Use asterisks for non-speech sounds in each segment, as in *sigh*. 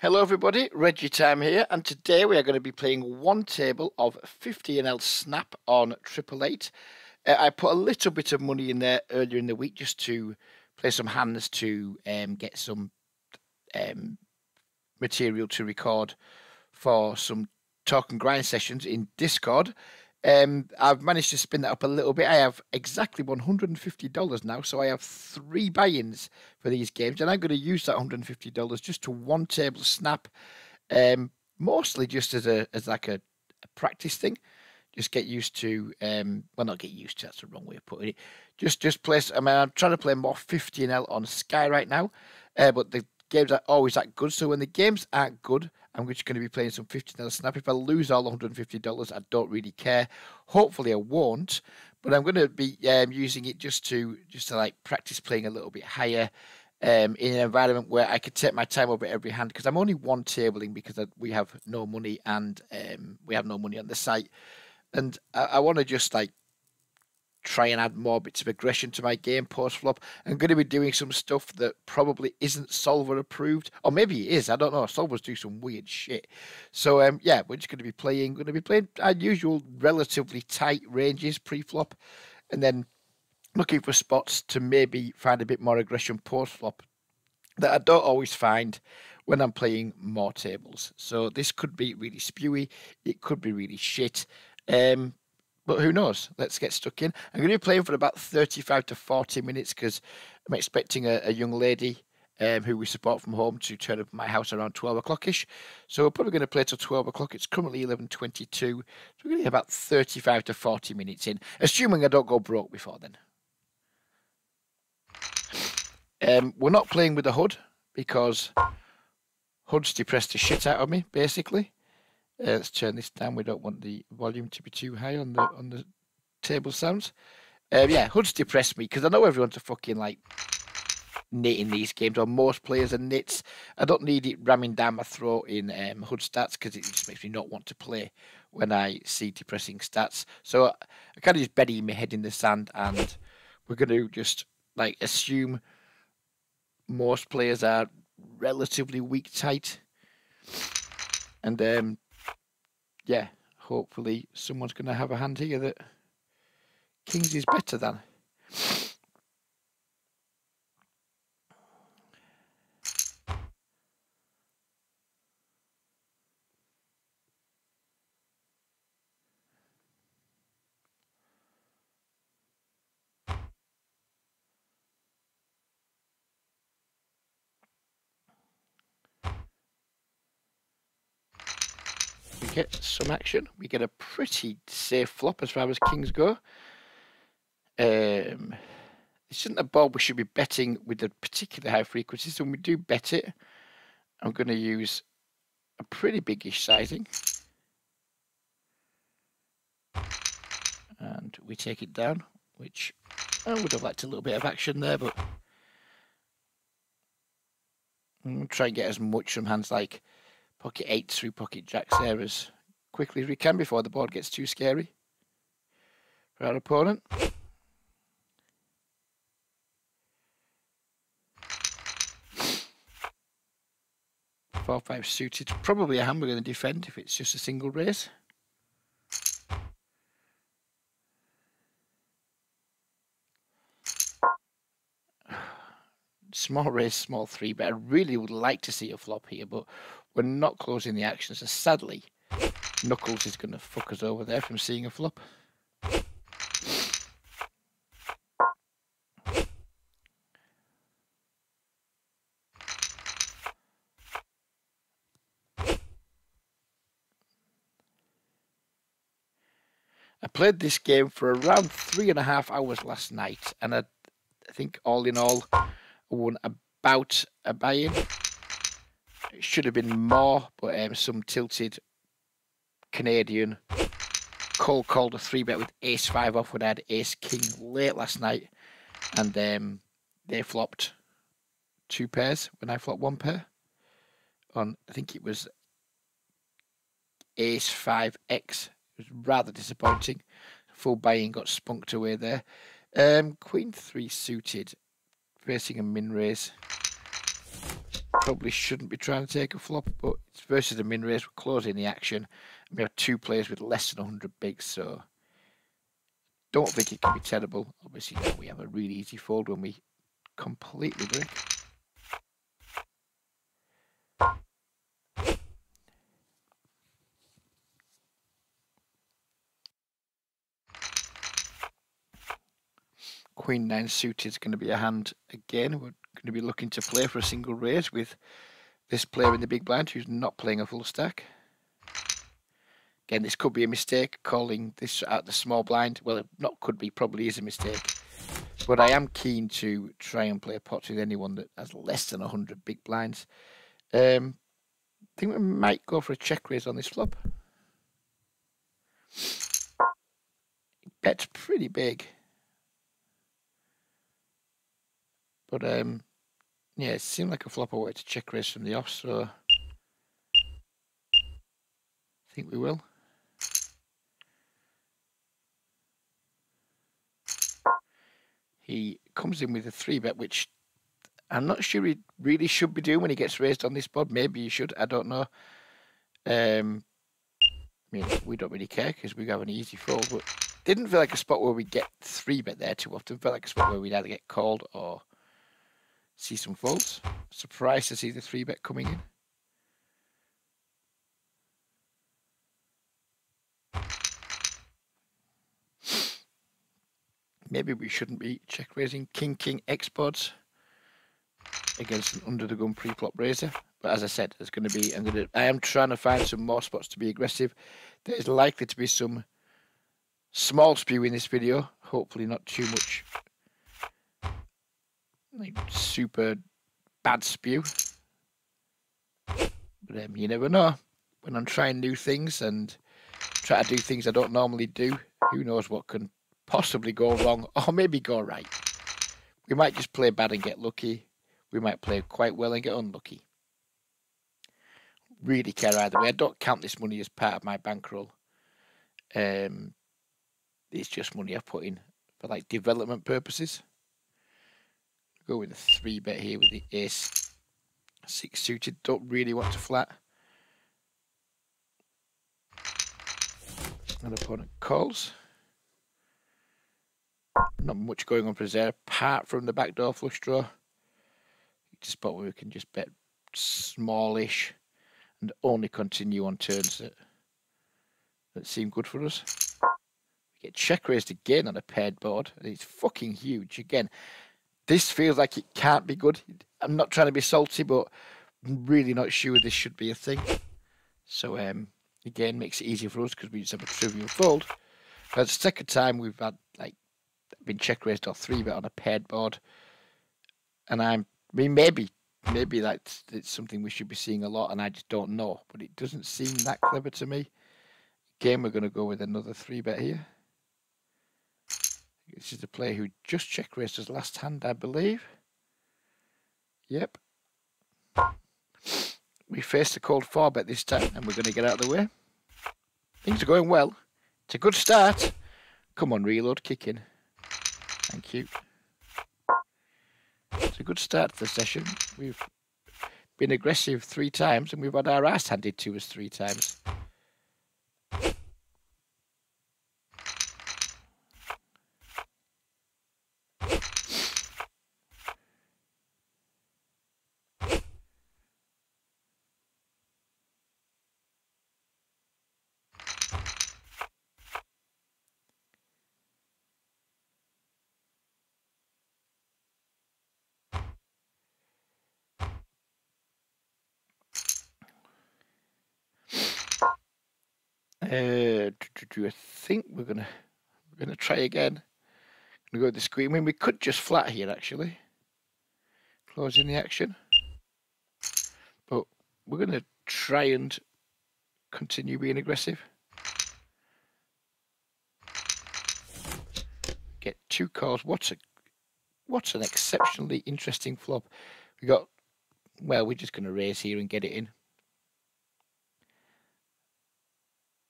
Hello everybody, RegiTime here, and today we are going to be playing one table of 50NL Snap on Triple Eight. Uh, I put a little bit of money in there earlier in the week just to play some hands to um, get some um, material to record for some talk and grind sessions in Discord. Um, I've managed to spin that up a little bit. I have exactly $150 now, so I have three buy-ins for these games, and I'm going to use that $150 just to one table snap, um, mostly just as a as like a, a practice thing. Just get used to, um, well, not get used to. That's the wrong way of putting it. Just just place. I mean, I'm trying to play more 50NL on Sky right now, uh, but the games are always that good. So when the games aren't good, I'm just going to be playing some $50 snap. If I lose all $150, I don't really care. Hopefully I won't, but I'm going to be um, using it just to just to like practice playing a little bit higher um, in an environment where I could take my time over every hand because I'm only one tabling because we have no money and um, we have no money on the site. And I, I want to just like try and add more bits of aggression to my game post flop. I'm going to be doing some stuff that probably isn't solver approved, or maybe it is. I don't know. Solvers do some weird shit. So um, yeah, we're just going to be playing. Going to be playing our usual relatively tight ranges pre flop, and then looking for spots to maybe find a bit more aggression post flop that I don't always find when I'm playing more tables. So this could be really spewy. It could be really shit. Um, but who knows? Let's get stuck in. I'm going to be playing for about 35 to 40 minutes because I'm expecting a, a young lady um, who we support from home to turn up at my house around 12 o'clock ish. So we're probably going to play till 12 o'clock. It's currently 11.22. So we're going to be about 35 to 40 minutes in, assuming I don't go broke before then. Um, we're not playing with the HUD because HUD's depressed the shit out of me, basically. Uh, let's turn this down. We don't want the volume to be too high on the on the table sounds. Um, yeah, HUDs depressed me because I know everyone's a fucking like nitting these games, or most players are nits. I don't need it ramming down my throat in um, stats because it just makes me not want to play when I see depressing stats. So I, I kind of just bury my head in the sand, and we're going to just like assume most players are relatively weak tight, and um, yeah, hopefully someone's going to have a hand here that Kings is better than. get some action. We get a pretty safe flop as far as kings go. Um, this isn't a board we should be betting with a particularly high frequency. So when we do bet it, I'm going to use a pretty biggish sizing. And we take it down, which I would have liked a little bit of action there, but I'm going to try and get as much from hands like pocket eights through pocket jacks there as quickly as we can before the board gets too scary for our opponent. Four five suited, probably a hand we're going to defend if it's just a single raise. Small raise, small three, but I really would like to see a flop here, but we're not closing the action, so sadly, Knuckles is going to fuck us over there from seeing a flop. I played this game for around three and a half hours last night, and I, I think all in all, I won about a buy-in. It should have been more, but um, some tilted Canadian cold called a three bet with ace five off when I had ace king late last night, and um, they flopped two pairs when I flopped one pair. On I think it was ace five X. It was rather disappointing. Full buy-in got spunked away there. Um, queen three suited, facing a min raise. Probably shouldn't be trying to take a flop, but it's versus the min raise. We're closing the action. We have two players with less than 100 bigs, so don't think it can be terrible. Obviously, we have a really easy fold when we completely break. Queen 9 suited is going to be a hand again. We're going to be looking to play for a single raise with this player in the big blind who's not playing a full stack. Again, this could be a mistake calling this at the small blind. Well, it not could be, probably is a mistake. But I am keen to try and play a pot with anyone that has less than 100 big blinds. Um, I think we might go for a check raise on this flop. Bet's pretty big. But um, yeah, it seemed like a flop away to check raise from the off, so I think we will. He comes in with a three bet, which I'm not sure he really should be doing when he gets raised on this board. Maybe he should. I don't know. Um, I mean, we don't really care because we have an easy fold, but didn't feel like a spot where we get three bet there too often. Felt like a spot where we'd either get called or see some folds. Surprised to see the three bet coming in. Maybe we shouldn't be check raising King King exports against an under the gun pre-flop raiser. But as I said, there's going to be. I'm going to. I am trying to find some more spots to be aggressive. There's likely to be some small spew in this video. Hopefully, not too much like super bad spew. But um, you never know. When I'm trying new things and try to do things I don't normally do, who knows what can possibly go wrong *laughs* or maybe go right. We might just play bad and get lucky. We might play quite well and get unlucky. Really care either way. I don't count this money as part of my bankroll. Um, it's just money I've put in for like development purposes. Go with a three bet here with the ace six suited. Don't really want to flat. And opponent calls. Not much going on for us there, apart from the backdoor flush draw. It's a spot where we can just bet smallish and only continue on turns that that seem good for us. We get check raised again on a paired board. and It's fucking huge. Again, this feels like it can't be good. I'm not trying to be salty, but I'm really not sure this should be a thing. So um, again, makes it easier for us because we just have a trivial fold. For the second time, we've had like been check raised or three bet on a paired board, and I'm I mean maybe maybe that's it's something we should be seeing a lot, and I just don't know. But it doesn't seem that clever to me. Again, we're going to go with another three bet here. This is the player who just check raised his last hand, I believe. Yep. We faced a cold four bet this time, and we're going to get out of the way. Things are going well. It's a good start. Come on, reload, kick in. Thank you. It's a good start to the session. We've been aggressive three times, and we've had our ass handed to us three times. Uh, I think we're gonna we're gonna try again. Gonna go with the screen. I mean, we could just flat here actually. Closing the action, but we're gonna try and continue being aggressive. Get two calls. What's a what's an exceptionally interesting flop? We got well, we're just gonna raise here and get it in.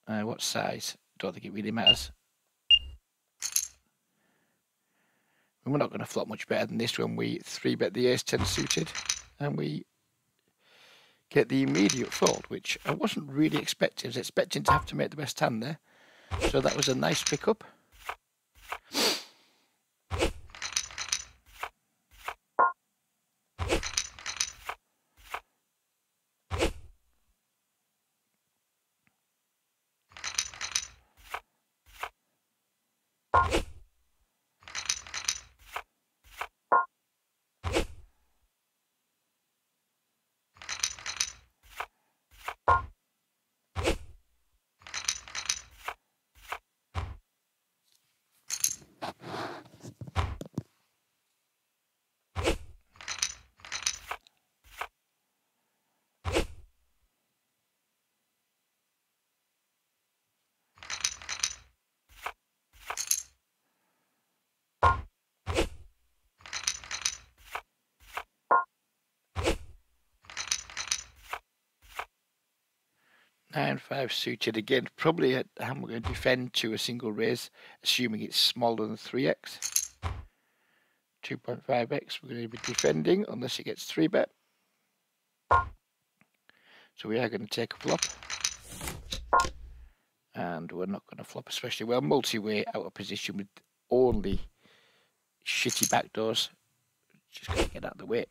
Uh, what size? Don't think it really matters. And we're not going to flop much better than this when we 3-bet the ace-10 suited. And we get the immediate fold, which I wasn't really expecting. I was expecting to have to make the best hand there. So that was a nice pickup. Nine five suited again. Probably a hand we're going to defend to a single raise, assuming it's smaller than three x. Two point five x. We're going to be defending unless it gets three bet. So we are going to take a flop, and we're not going to flop especially well. Multi-way out of position with only shitty backdoors. Just to get out of the way.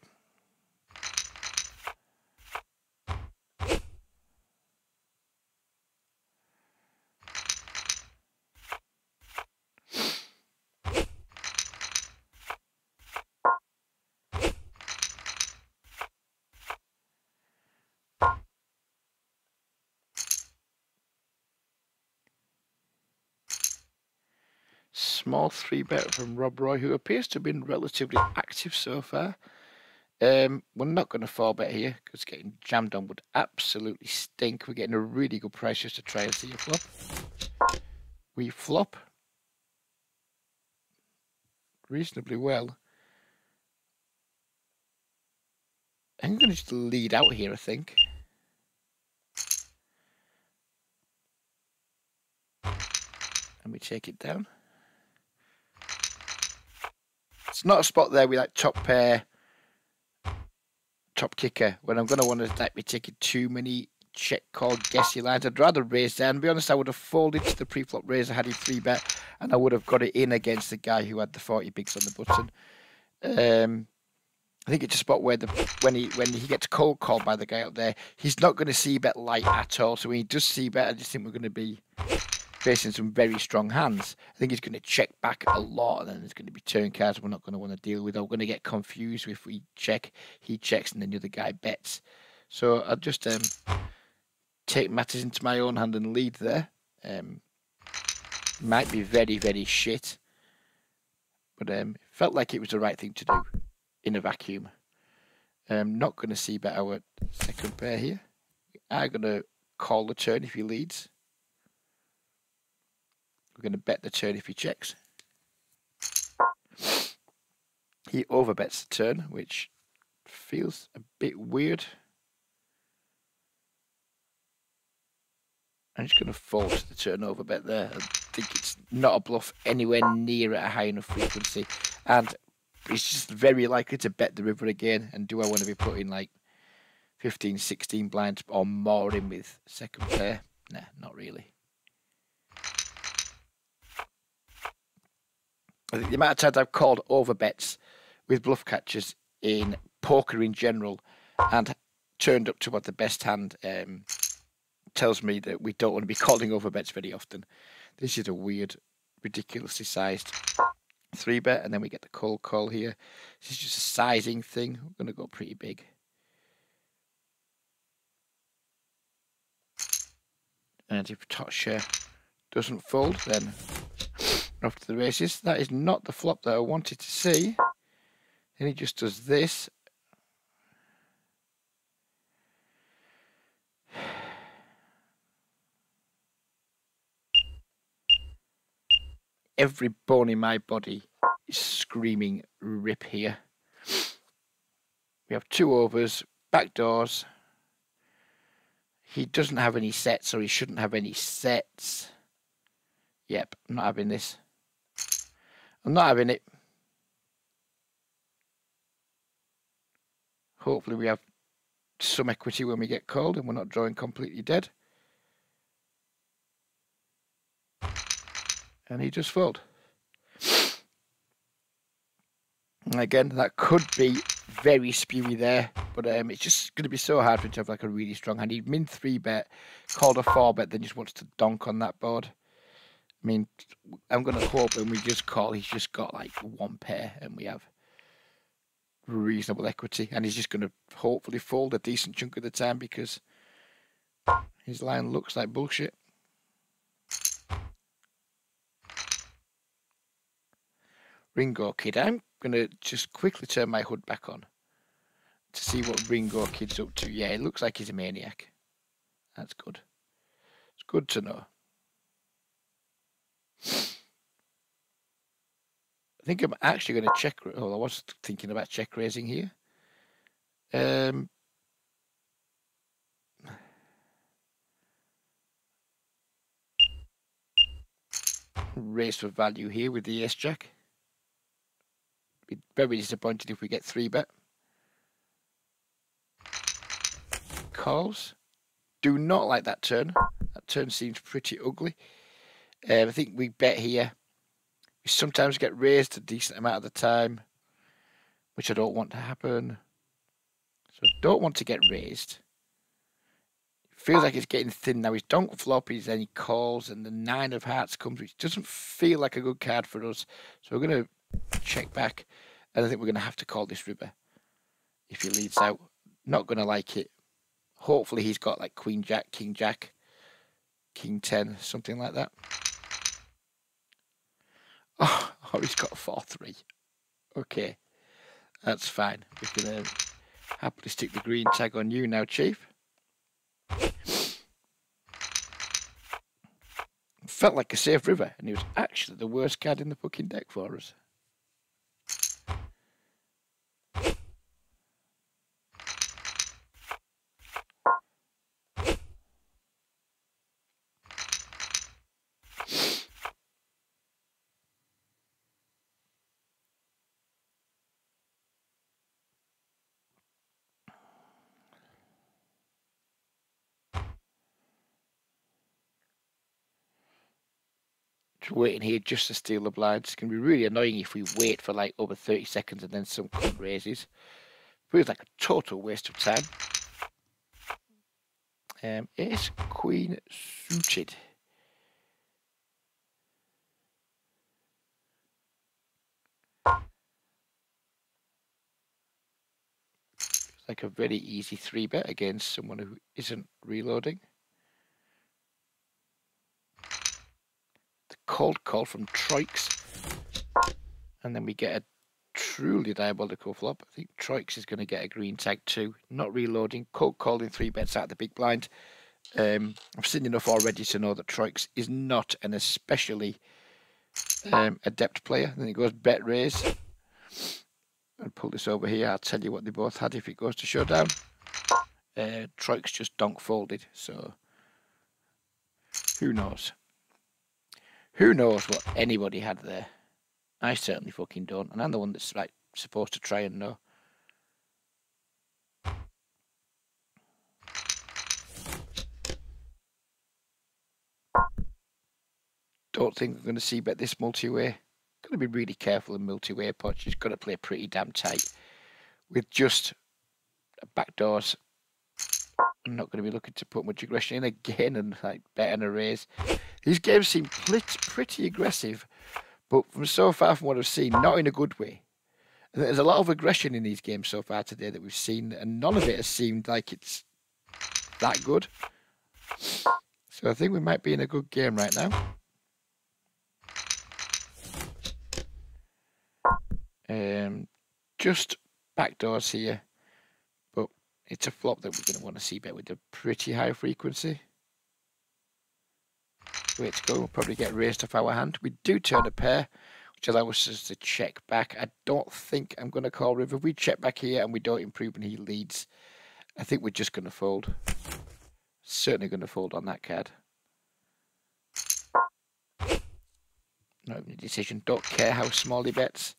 Small three bet from Rob Roy, who appears to have been relatively active so far. Um, we're not going to four bet here because getting jammed on would absolutely stink. We're getting a really good price just to try and see a flop. We flop reasonably well. I'm going to just lead out here, I think. And we take it down. It's not a spot there with like top pair, top kicker, when I'm going to want to like, be taking too many check call guessy lines. I'd rather raise there. And be honest, I would have folded to the pre-flop raise. I had a three bet, and I would have got it in against the guy who had the 40 bigs on the button. Um, I think it's a spot where the when he when he gets cold called by the guy up there, he's not going to c bet light at all. So when he does c bet, I just think we're going to be facing some very strong hands. I think he's going to check back a lot, and then there's going to be turn cards we're not going to want to deal with. we're going to get confused if we check, he checks, and then the other guy bets. So I'll just um, take matters into my own hand and lead there. Um, might be very, very shit, but um, felt like it was the right thing to do in a vacuum. I'm um, not going to c bet our second pair here. We are going to call the turn if he leads. We're going to bet the turn if he checks. He overbets the turn, which feels a bit weird. I'm just going to fold the turn over bet there. I think it's not a bluff anywhere near at a high enough frequency. And it's just very likely to bet the river again. And do I want to be putting like 15, 16 blinds or more in with second pair? Nah, not really. The amount of times I've called over bets with bluff catchers in poker in general and turned up to what the best hand um, tells me that we don't want to be *laughs* calling over bets very often. This is a weird, ridiculously sized three bet, and then we get the cold call here. This is just a sizing thing. We're going to go pretty big. And if Totsha doesn't fold, then off to the races. That is not the flop that I wanted to see. And he just does this. *sighs* Every bone in my body is screaming rip here. We have two overs, back doors. He doesn't have any sets, or he shouldn't have any sets. Yep, I'm not having this. I'm not having it. Hopefully we have some equity when we get called and we're not drawing completely dead. And he just fold. again, that could be very spewy there, but um, it's just going to be so hard for him to have like a really strong hand. He min three bet, called a four bet, then just wants to donk on that board. I mean, I'm going to hope when we just call, he's just got like one pair and we have reasonable equity. And he's just going to hopefully fold a decent chunk of the time because his line looks like bullshit. Ringo Kid. I'm going to just quickly turn my HUD back on to see what Ringo Kid's up to. Yeah, it looks like he's a maniac. That's good. It's good to know. I think I'm actually going to check. Oh, I was thinking about check raising here. Um, raise for value here with the ace jack. Be very disappointed if we get three bet. Calls. Do not like that turn. That turn seems pretty ugly. Um, I think we bet here. We sometimes get raised a decent amount of the time, which I don't want to happen. So don't want to get raised. Feels like it's getting thin now. He's donk floppies, then he calls, and the nine of hearts comes, which doesn't feel like a good card for us. So we're going to check back, and I think we're going to have to call this river if he leads out. Not going to like it. Hopefully he's got like Queen Jack, King Jack, King 10, something like that. *laughs* Oh, oh he's got 4-3. Okay, that's fine. We can uh, happily stick the green tag on you now, Chief. Felt like a safe river, and he was actually the worst card in the fucking deck for us. Waiting here just to steal the blinds. It's going to be really annoying if we wait for like over 30 seconds and then some cunt raises. Feels like a total waste of time. Um, is Queen suited? like a very easy three bet against someone who isn't reloading. Cold call from Troix. And then we get a truly diabolical flop. I think Troix is going to get a green tag too. Not reloading. Cold calling three bets out of the big blind. Um, I've seen enough already to know that Troix is not an especially um, adept player. Then he goes bet raise. I'll pull this over here. I'll tell you what they both had if it goes to showdown. Uh, Troix just donk folded, so who knows? Who knows what anybody had there? I certainly fucking don't, and I'm the one that's like supposed to try and know. Don't think we're going to c bet this multi-way. Got to be really careful in multi-way pots. You've got to play pretty damn tight with just backdoors I'm not going to be looking to put much aggression in again and like bet and a raise. These games seem pretty aggressive, but from so far from what I've seen, not in a good way. There's a lot of aggression in these games so far today that we've seen, and none of it has seemed like it's that good. So I think we might be in a good game right now. Um, just backdoors here. It's a flop that we're going to want to c bet with a pretty high frequency. Way to go, we'll probably get raised off our hand. We do turn a pair, which allows us to check back. I don't think I'm going to call river. We check back here and we don't improve and he leads, I think we're just going to fold. Certainly going to fold on that card. Not even a decision. Don't care how small he bets.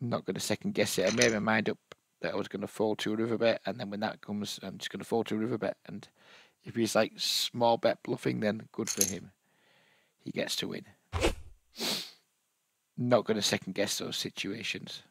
I'm not going to second guess it. I made my mind up that I was going to fall to a river bet, and then when that comes, um, I'm just going to fall to a river bet. And if he's like small bet bluffing, then good for him. He gets to win. Not going to second guess those situations.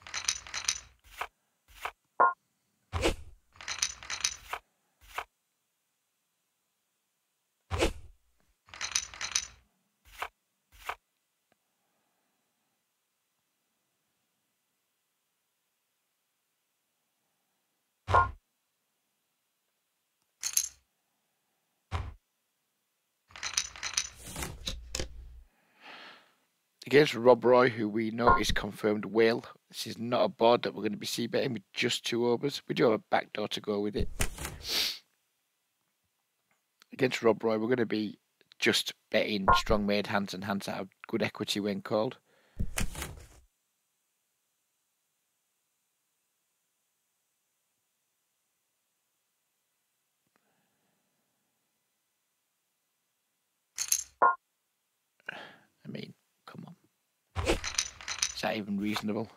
Against Rob Roy, who we know is confirmed will. This is not a board that we're going to be c betting with just two overs. We do have a backdoor to go with it. Against Rob Roy, we're going to be just betting strong made hands and hands that have good equity when called. I mean, come on. Is that even reasonable?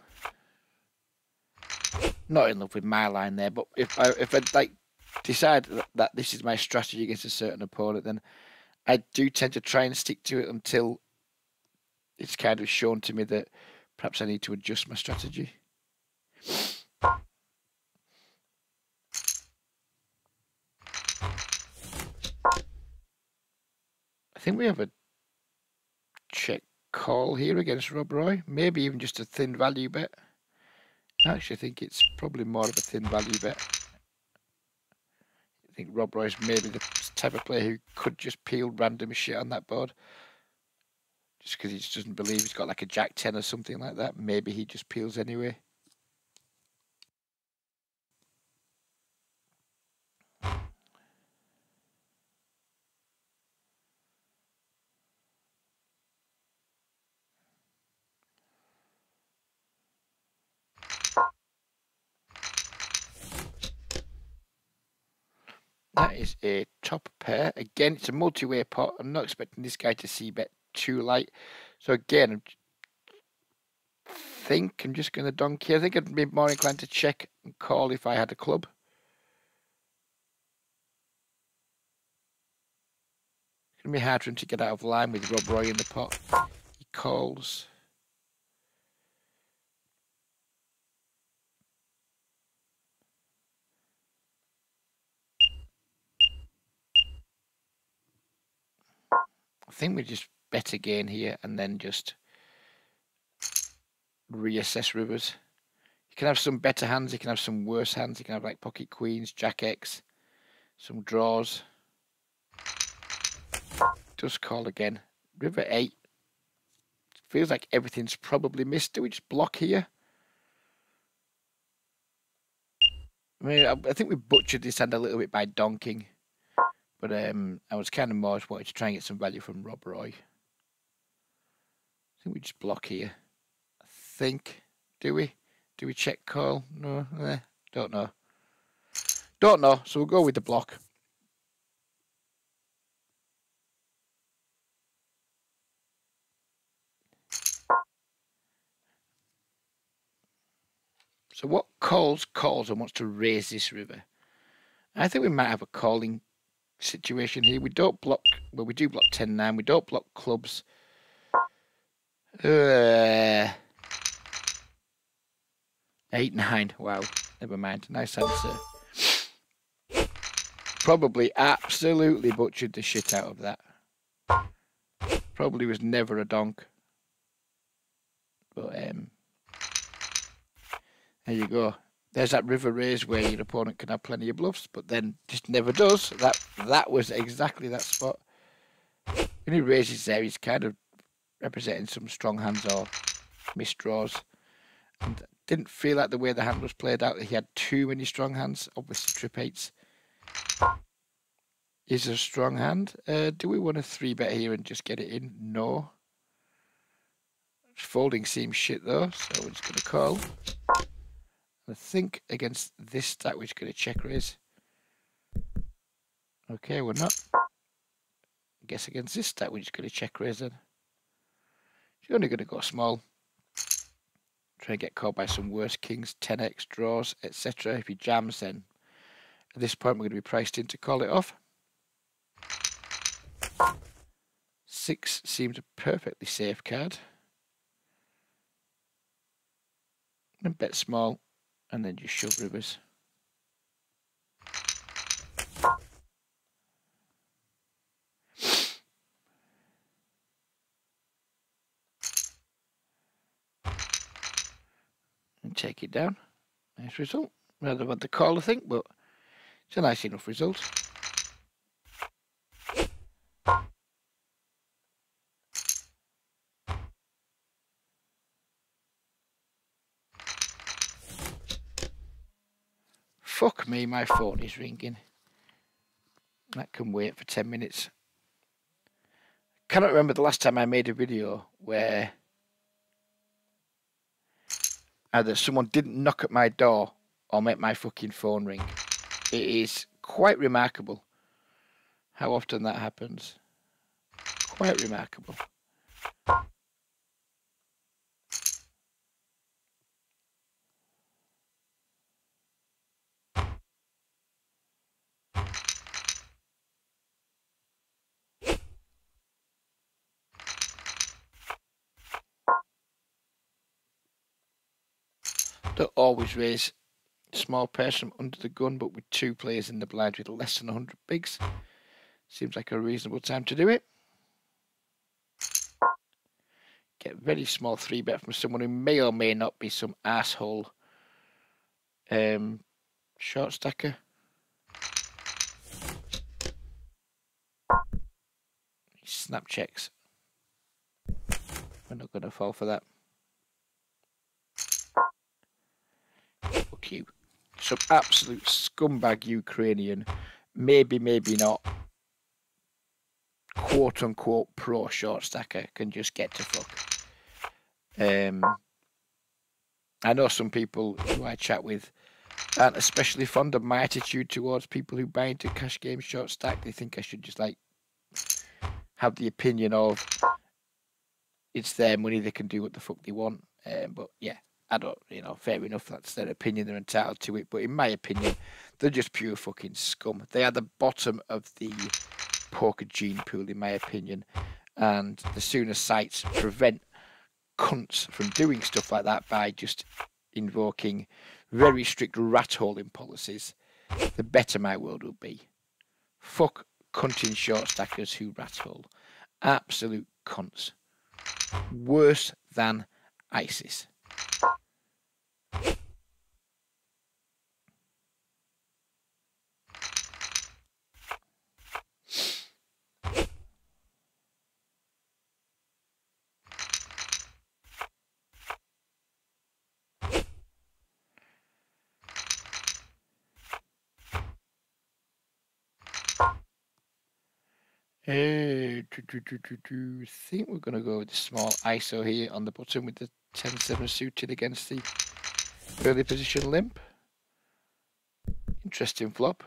Not in love with my line there, but if I if I like decide that this is my strategy against a certain opponent, then I do tend to try and stick to it until it's kind of shown to me that perhaps I need to adjust my strategy. I think we have a check call here against Rob Roy. Maybe even just a thin value bet. I actually think it's probably more of a thin value bet. I think Rob Roy's maybe the type of player who could just peel random shit on that board. Just because he just doesn't believe he's got like a Jack 10 or something like that. Maybe he just peels anyway. That is a top pair. Again, it's a multi-way pot. I'm not expecting this guy to c bet too light. So again, I think I'm just going to donkey. I think I'd be more inclined to check and call if I had a club. It's going to be hard for him to get out of line with Rob Roy in the pot. He calls. Think we just bet again here and then just reassess rivers. You can have some better hands, you can have some worse hands, you can have like pocket queens, jack X, some draws. Just call again. River 8. Feels like everything's probably missed. Do we just block here? I mean, I think we butchered this hand a little bit by donking. But um, I was kind of more wanting to try and get some value from Rob Roy. I think we just block here. I think. Do we? Do we check call? No, eh, don't know. Don't know, so we'll go with the block. So what calls calls and wants to raise this river? I think we might have a calling situation here. We don't block, well, we do block 10 9. We don't block clubs. Uh, 8 9. Wow. Never mind. Nice answer. Probably absolutely butchered the shit out of that. Probably was never a donk. But, um, there you go there's that river raise where your opponent can have plenty of bluffs, but then just never does. That that was exactly that spot. When he raises there, he's kind of representing some strong hands or misdraws. And didn't feel like the way the hand was played out that he had too many strong hands. Obviously, trip eights is a strong hand. Uh, do we want a three bet here and just get it in? No. Folding seems shit though, so we're just going to call. I think against this stack, we're just going to check raise. Okay, we're not. I guess against this stack, we're just going to check raise then. You're only going to go small. Try and get called by some worse kings, 10x draws, etc. If he jams, then at this point we're going to be priced in to call it off. Six seems a perfectly safe card. And bet small, and then just shove rivers. And take it down. Nice result. Rather want the call, I think, but it's a nice enough result. Me, my phone is ringing. That can wait for 10 minutes. Cannot remember the last time I made a video where either someone didn't knock at my door or make my fucking phone ring. It is quite remarkable how often that happens. Quite remarkable. Don't always raise small pairs from under the gun, but with two players in the blind with less than 100 bigs. Seems like a reasonable time to do it. Get very small three bet from someone who may or may not be some asshole um, short stacker. Snap checks. We're not going to fall for that. Some absolute scumbag Ukrainian. Maybe, maybe not. Quote unquote pro short stacker can just get to fuck. Um, I know some people who I chat with aren't especially fond of my attitude towards people who buy into cash games short stack. They think I should just like have the opinion of it's their money, they can do what the fuck they want. Um, but yeah, I don't, you know, fair enough. That's their opinion. They're entitled to it. But in my opinion, they're just pure fucking scum. They are the bottom of the poker gene pool, in my opinion. And the sooner sites prevent cunts from doing stuff like that by just invoking very strict rat holing policies, the better my world will be. Fuck cunting short stackers who rat hole. Absolute cunts. Worse than ISIS. Hey, do, do, do, do, do. think we're going to go with the small ISO here on the button with the 10-7 suited against the early position limp. Interesting flop.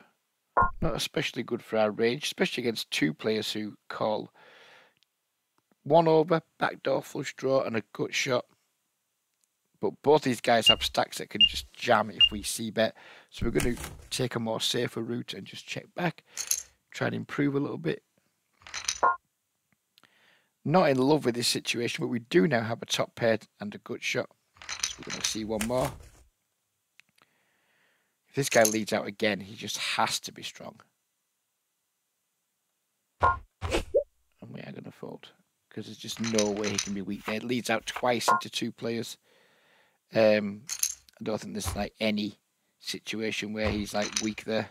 Not especially good for our range, especially against two players who call one over, backdoor flush draw, and a gut shot. But both these guys have stacks that can just jam if we c bet. So we're going to take a more safer route and just check back. Try and improve a little bit not in love with this situation, but we do now have a top pair and a gut shot. So we're going to see one more. If this guy leads out again, he just has to be strong. And we are going to fold. Because there's just no way he can be weak there. It leads out twice into two players. Um, I don't think there's like any situation where he's like weak there.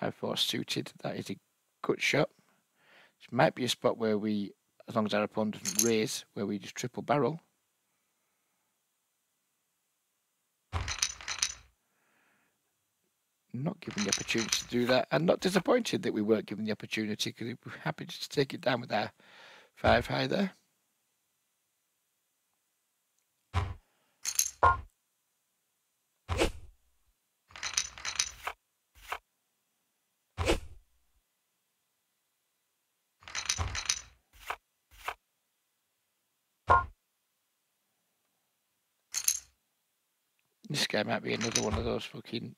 Five four suited. That is a gut shot. This might be a spot where we, as long as our opponent doesn't raise, where we just triple barrel. Not given the opportunity to do that, and not disappointed that we weren't given the opportunity because we were happy to take it down with our five high there. This guy might be another one of those fucking.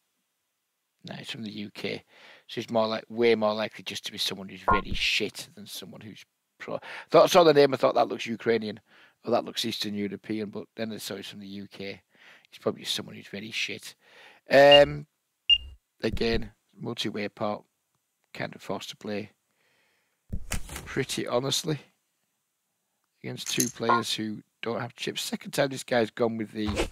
No, he's from the UK, so he's more like way more likely just to be someone who's very shit than someone who's pro. Thought I saw the name, I thought that looks Ukrainian, or that looks Eastern European, but then I saw he's from the UK. He's probably someone who's very shit. Um, again, multi-way pot, kind of forced to play pretty honestly against two players who don't have chips. Second time this guy's gone with the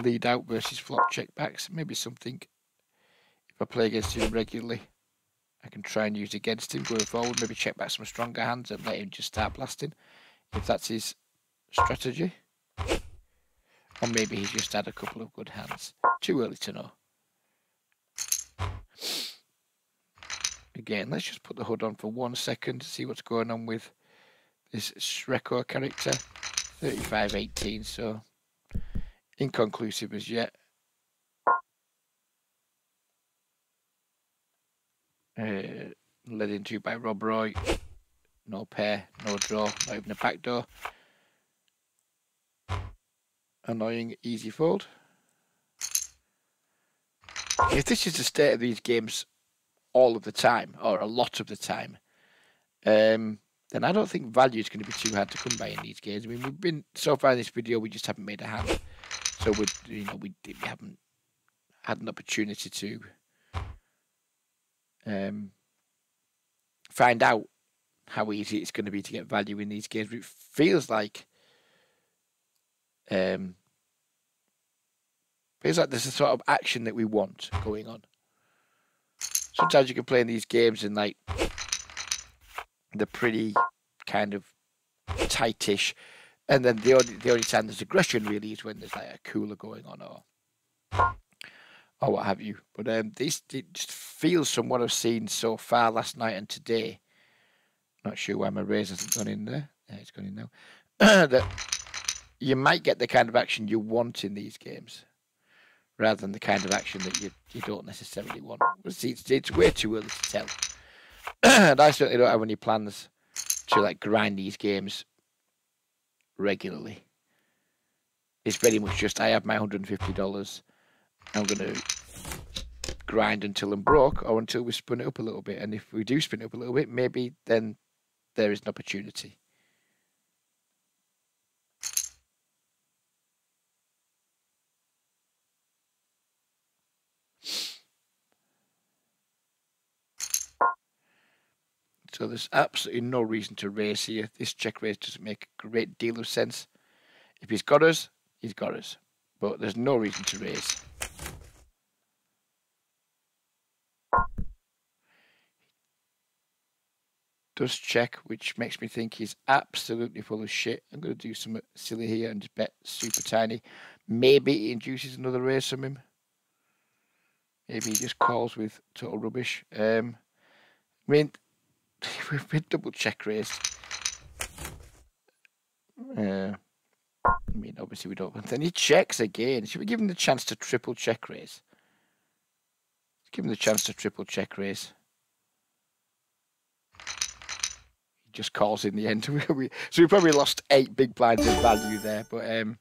lead out versus flop check backs. Maybe something if I play against him regularly, I can try and use against him going forward. Maybe check back some stronger hands and let him just start blasting if that's his strategy. Or maybe he's just had a couple of good hands. Too early to know. Again, let's just put the HUD on for one second to see what's going on with this Shreko character. 3518, so inconclusive as yet. Uh, led into by Rob Roy. No pair, no draw, not even a backdoor. Annoying easy fold. If this is the state of these games all of the time, or a lot of the time, um, then I don't think value is going to be too hard to come by in these games. I mean, we've been so far in this video, we just haven't made a hand, so we, you know, we, we haven't had an opportunity to um, find out how easy it's going to be to get value in these games. It feels like um, feels like there's a sort of action that we want going on. Sometimes you can play in these games and like they're pretty kind of tightish, and then the only the only time there's aggression really is when there's like a cooler going on or or what have you. But um, this it just feels from what I've seen so far last night and today. Not sure why my razor hasn't gone in there. Yeah, it's gone in now. *clears throat* that you might get the kind of action you want in these games, rather than the kind of action that you you don't necessarily want. See, it's, it's way too early to tell. *clears throat* and I certainly don't have any plans to like grind these games regularly. It's very much just I have my hundred and fifty dollars. I'm gonna grind until I'm broke or until we spin it up a little bit. And if we do spin it up a little bit, maybe then there is an opportunity. So there's absolutely no reason to raise here. This check raise doesn't make a great deal of sense. If he's got us, he's got us. But there's no reason to raise. does check, which makes me think he's absolutely full of shit. I'm going to do some silly here and bet super tiny. Maybe he induces another raise from him. Maybe he just calls with total rubbish. Um, I mean, *laughs* we've been double check raised. Uh, I mean, obviously we don't. want any checks again. Should we give him the chance to triple check raise? Let's give him the chance to triple check raise. He just calls in the end. *laughs* so we probably lost eight big blinds of value there. But um,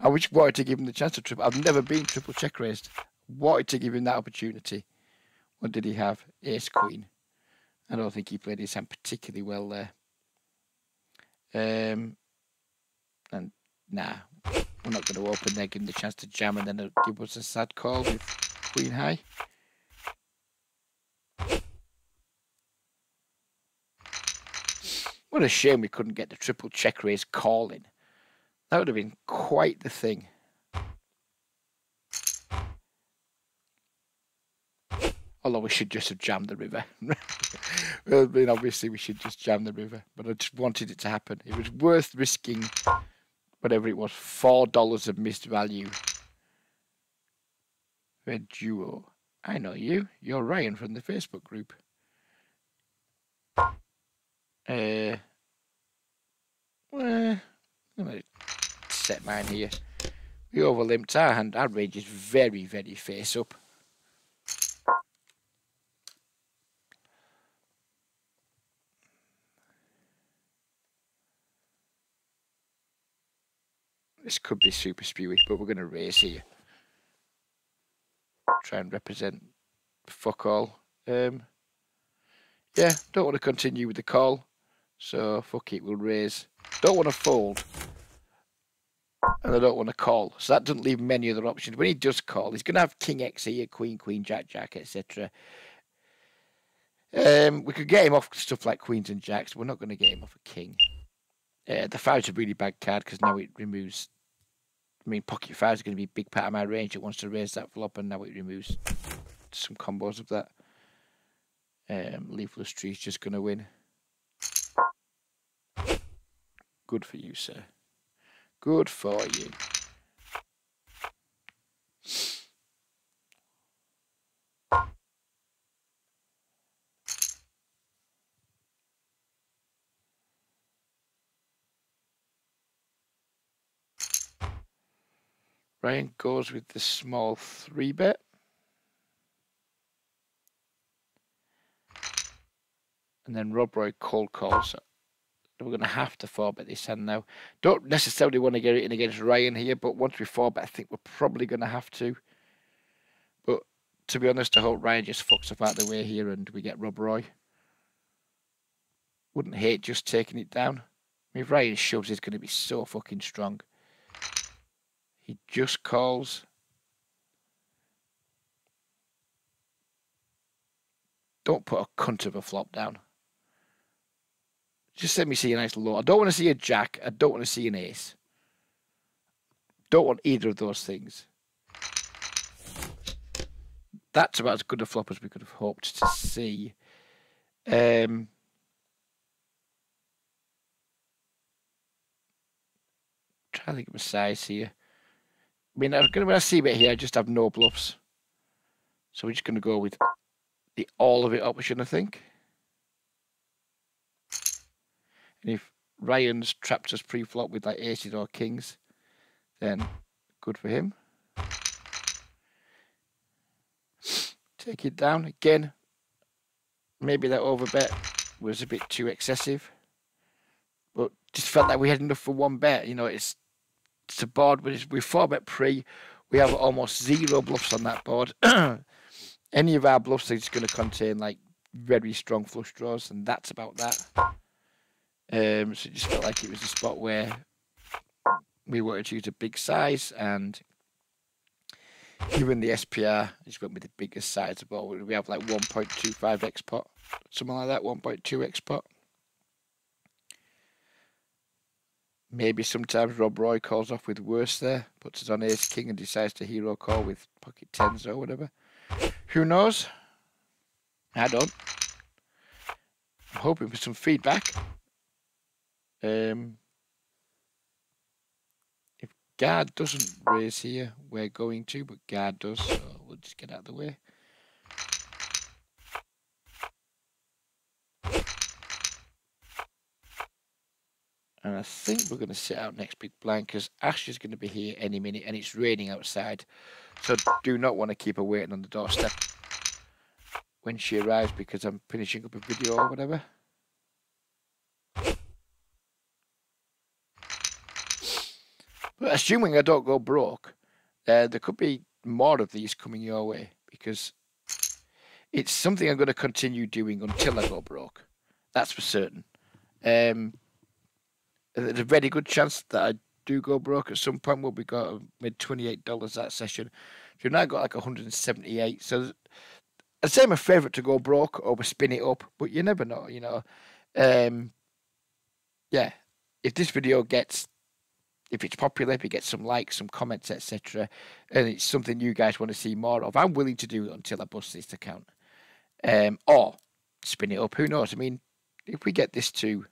I just wanted to give him the chance to triple. I've never been triple check raised. Wanted to give him that opportunity. What did he have? Ace Queen. I don't think he played his hand particularly well there. Um, and nah, we're not going to open there, give him the chance to jam, and then give us a sad call with Queen High. What a shame we couldn't get the triple check raise calling. That would have been quite the thing. Although we should just have jammed the river. *laughs* I mean, obviously we should just jam the river, but I just wanted it to happen. It was worth risking whatever it was, four dollars of missed value. Red Duo. I know you. You're Ryan from the Facebook group. Uh, well, I'm going to set mine here. We overlimped our hand. Our range is very, very face up. This could be super spewy, but we're going to raise here. Try and represent fuck all. Um, yeah, don't want to continue with the call. So, fuck it, we'll raise. Don't want to fold. And I don't want to call. So that doesn't leave many other options. When he does call, he's going to have King X here, Queen, Queen, Jack, Jack, etc. Um, we could get him off stuff like Queens and Jacks. We're not going to get him off a King. Uh, the five's a really bad card because now it removes. I mean, pocket five is going to be a big part of my range. It wants to raise that flop, and now it removes some combos of that. Um, Leafless Tree's just going to win. Good for you, sir. Good for you. Ryan goes with the small three bet. And then Rob Roy cold calls. We're going to have to four bet this hand now. Don't necessarily want to get it in against Ryan here, but once we four bet, I think we're probably going to have to. But to be honest, I hope Ryan just fucks up out of the way here and we get Rob Roy. Wouldn't hate just taking it down. I mean, if Ryan shoves, he's going to be so fucking strong. He just calls. Don't put a cunt of a flop down. Just let me see a nice low. I don't want to see a jack. I don't want to see an ace. Don't want either of those things. That's about as good a flop as we could have hoped to see. Um, trying to think of a size here. I mean, I'm gonna see it here, I just have no bluffs. So we're just gonna go with the all of it option, I think. And if Ryan's trapped us pre-flop with like aces or kings, then good for him. Take it down again. Maybe that overbet was a bit too excessive, but just felt like we had enough for one bet. You know, it's a board with we four bet pre. We have almost zero bluffs on that board. *clears throat* Any of our bluffs are just going to contain like very strong flush draws, and that's about that. Um, so it just felt like it was a spot where we wanted to use a big size, and given the SPR, I just went with the biggest size of ball. We have like 1.25 x pot, something like that, 1.2 x pot. Maybe sometimes Rob Roy calls off with worse there, puts us on ace king and decides to hero call with pocket tens or whatever. Who knows? I don't. I'm hoping for some feedback. Um, if guard doesn't raise here, we're going to, but guard does, so we'll just get out of the way. And I think we're going to sit out next big blind because Ash is going to be here any minute and it's raining outside. So do not want to keep her waiting on the doorstep when she arrives because I'm finishing up a video or whatever. But assuming I don't go broke, uh, there could be more of these coming your way because it's something I'm going to continue doing until I go broke. That's for certain. Um, there's a very good chance that I do go broke at some point. We'll be got mid twenty eight dollars that session. So now got like 178. So I'd say my favourite to go broke or spin it up, but you never know, you know. Um, yeah, if this video gets, if it's popular, if it gets some likes, some comments, etc., and it's something you guys want to see more of, I'm willing to do it until I bust this account. Um, or spin it up. Who knows? I mean, if we get this to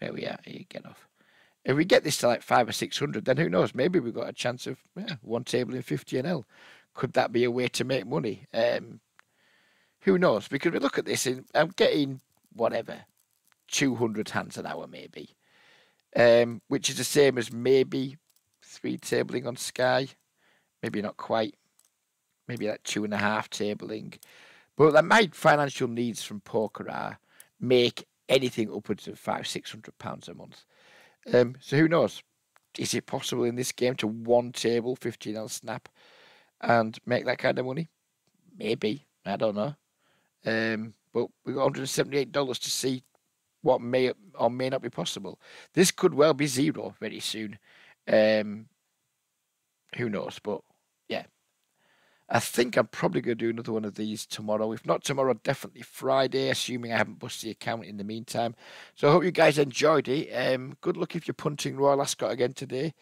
there we are. Here, get off. If we get this to like five or six hundred, then who knows? Maybe we've got a chance of yeah, one table in fifty and L. Could that be a way to make money? Um, who knows? Because we look at this, and I'm getting whatever two hundred hands an hour, maybe, um, which is the same as maybe three tabling on Sky. Maybe not quite. Maybe like two and a half tabling. But like my financial needs from poker are make anything upwards of five, six hundred pounds a month. Um, so who knows? is it possible in this game to one table 50NL snap and make that kind of money? Maybe. I don't know. Um, but we got $178 to see what may or may not be possible. This could well be zero very soon. Um, who knows? But yeah, I think I'm probably going to do another one of these tomorrow. If not tomorrow, definitely Friday, assuming I haven't busted the account in the meantime. So I hope you guys enjoyed it. Um, good luck if you're punting Royal Ascot again today.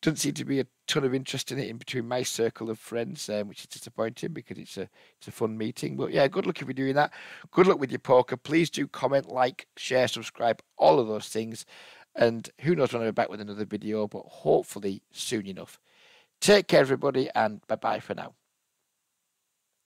Doesn't seem to be a ton of interest in it in between my circle of friends, um, which is disappointing because it's a it's a fun meeting. But yeah, good luck if you're doing that. Good luck with your poker. Please do comment, like, share, subscribe, all of those things. And who knows when I'll be back with another video, but hopefully soon enough. Take care, everybody, and bye bye for now.